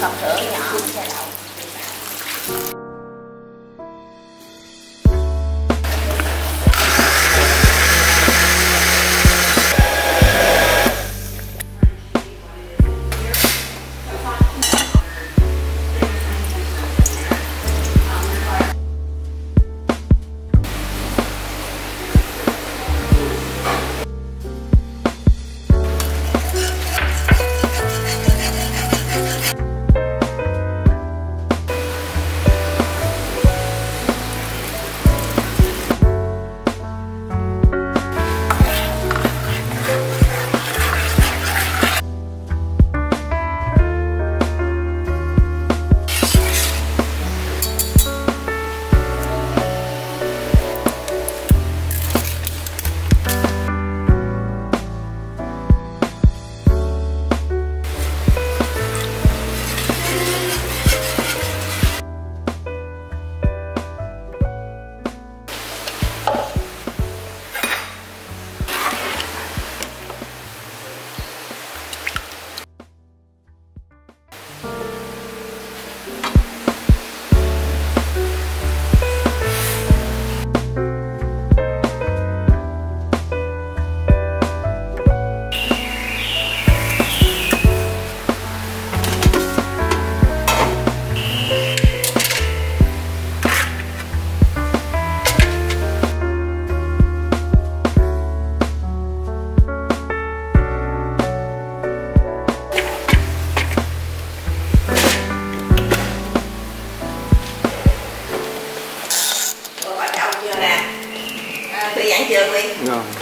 hộp sữa nhỏ cho đậu Thank you, No.